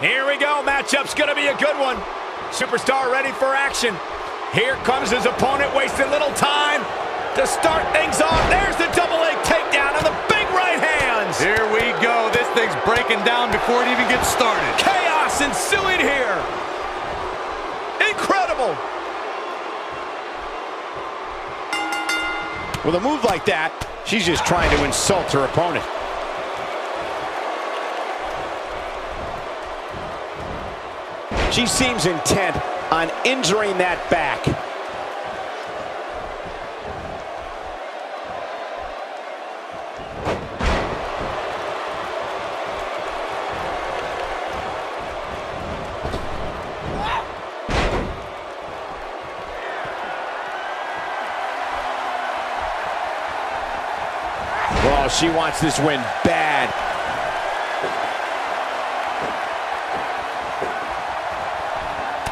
Here we go. Matchup's going to be a good one. Superstar ready for action. Here comes his opponent, wasting little time to start things off. There's the double leg takedown and the big right hands. Here we go. This thing's breaking down before it even gets started. Chaos ensuing here. Incredible. With a move like that, she's just trying to insult her opponent. She seems intent on injuring that back. Well, she wants this win bad.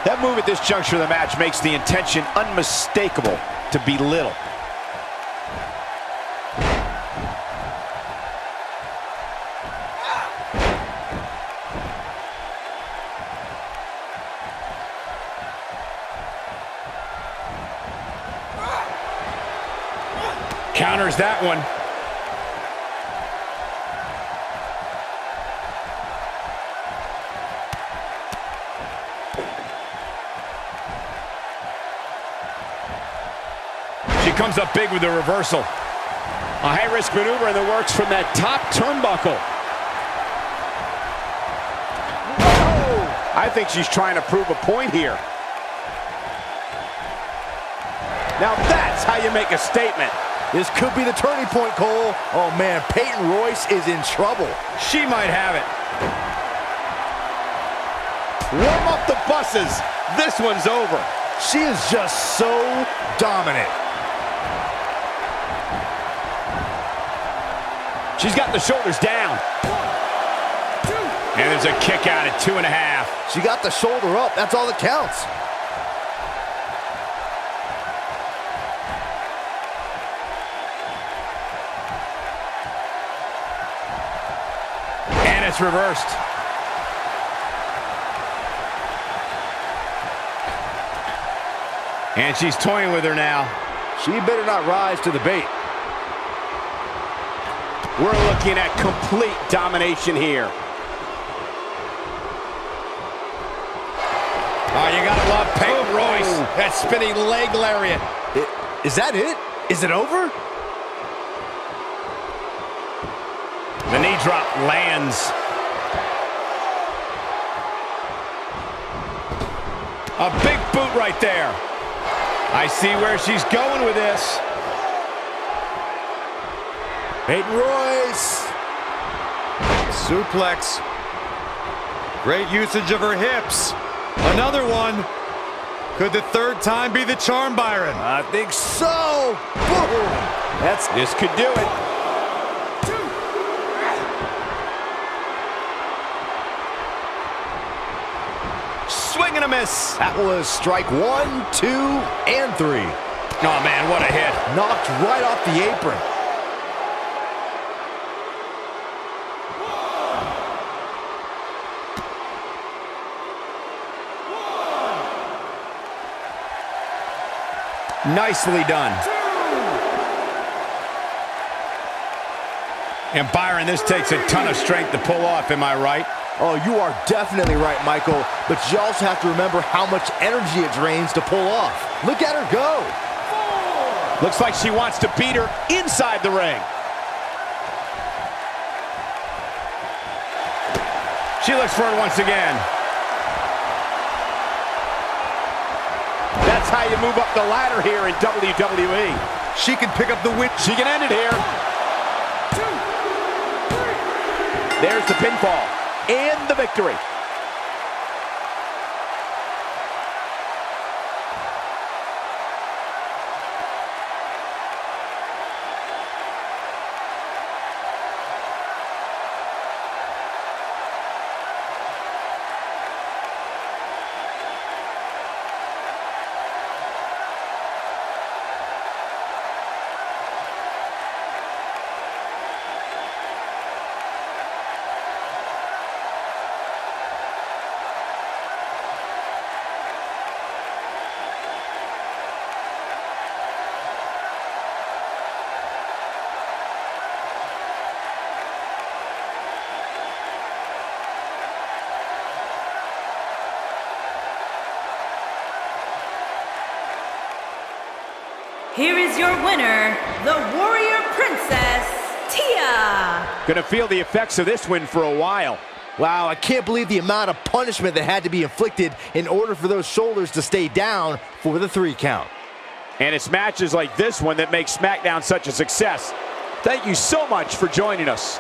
That move at this juncture of the match makes the intention unmistakable to belittle. Counters that one. Comes up big with the reversal. A high-risk maneuver in the works from that top turnbuckle. Whoa! I think she's trying to prove a point here. Now that's how you make a statement. This could be the turning point, Cole. Oh, man, Peyton Royce is in trouble. She might have it. Warm up the buses. This one's over. She is just so dominant. She's got the shoulders down. And there's a kick out at two and a half. She got the shoulder up. That's all that counts. And it's reversed. And she's toying with her now. She better not rise to the bait. We're looking at complete domination here. Oh, you gotta love Peyton oh. Royce. That spinning leg lariat. I- Is that it? Is it over? The knee drop lands. A big boot right there. I see where she's going with this. Peyton Royce. Suplex. Great usage of her hips. Another one. Could the third time be the charm, Byron? I think so. Boom. That's This could do it. Swing and a miss. that was strike one, two, and three. Oh, man, what a hit. Knocked right off the apron. Nicely done. And Byron, this takes a ton of strength to pull off, am I right? Oh, you are definitely right, Michael. But you also have to remember how much energy it drains to pull off. Look at her go. Looks like she wants to beat her inside the ring. She looks for it once again. That's how you move up the ladder here in WWE. She can pick up the win. She can end it here. There's the pinfall and the victory. Here is your winner, the Warrior Princess, Tia. Gonna feel the effects of this win for a while. Wow, I can't believe the amount of punishment that had to be inflicted in order for those shoulders to stay down for the three count. And it's matches like this one that make SmackDown such a success. Thank you so much for joining us.